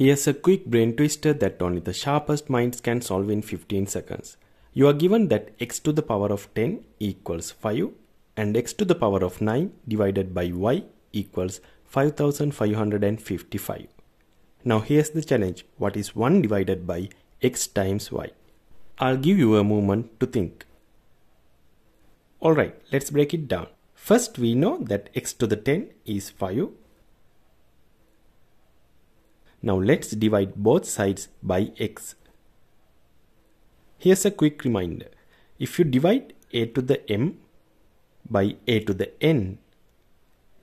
Here's a quick brain twister that only the sharpest minds can solve in 15 seconds. You are given that x to the power of 10 equals 5 and x to the power of 9 divided by y equals 5555. Now here's the challenge. What is 1 divided by x times y? I'll give you a moment to think. Alright, let's break it down. First we know that x to the 10 is 5 now let's divide both sides by x. Here's a quick reminder. If you divide a to the m by a to the n,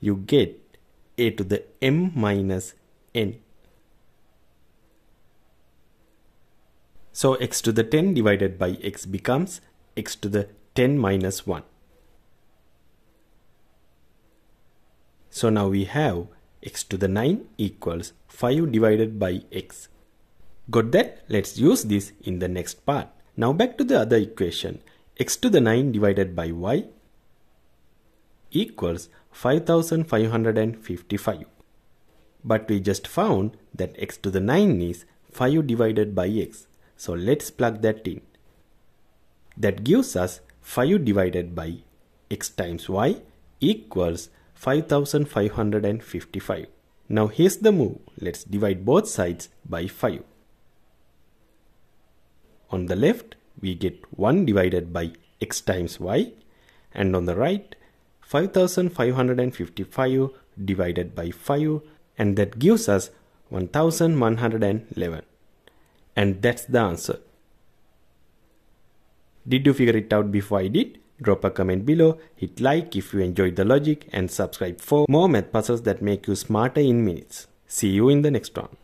you get a to the m minus n. So x to the 10 divided by x becomes x to the 10 minus 1. So now we have x to the 9 equals 5 divided by x. Got that? Let's use this in the next part. Now back to the other equation. x to the 9 divided by y equals 5555. But we just found that x to the 9 is 5 divided by x. So let's plug that in. That gives us 5 divided by x times y equals 5555. Now here's the move. Let's divide both sides by 5. On the left, we get 1 divided by x times y and on the right 5555 divided by 5 and that gives us 1111 and that's the answer. Did you figure it out before I did? Drop a comment below, hit like if you enjoyed the logic and subscribe for more math puzzles that make you smarter in minutes. See you in the next one.